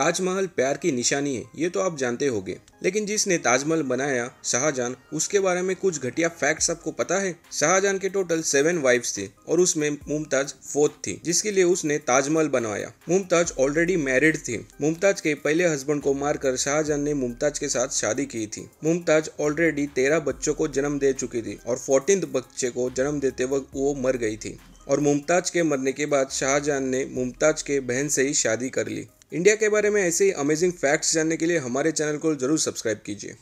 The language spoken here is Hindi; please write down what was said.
ताजमहल प्यार की निशानी है, ये तो आप जानते होंगे। लेकिन जिसने ताजमहल बनाया, शाहजहां, उसके बारे में कुछ घटिया फैक्ट्स आपको पता है? शाहजहां के टोटल सेवन वाइफ्स थे और उसमें मुमताज़ फोर्थ थी, जिसके लिए उसने ताजमहल बनवाया। मुमताज़ ऑलरेडी मैरिड थी। मुमताज़ के पहले हस्बैंड को मारकर शाहजहां ने मुमताज़ के साथ शादी की थी। मुमताज़ ऑलरेडी तेरह बच्चों को जन्म दे चुकी थी और फोर्टीन बच्चे को जन्म देते वक्त वो मर गई थी। और मुमताज़ के मरने के बाद शाहजहां ने मुमताज़ के बहन से ही शादी कर ली। इंडिया के बारे में ऐसे ही अमेजिंग फैक्ट्स जानने के लिए हमारे चैनल को ज़रूर सब्सक्राइब कीजिए।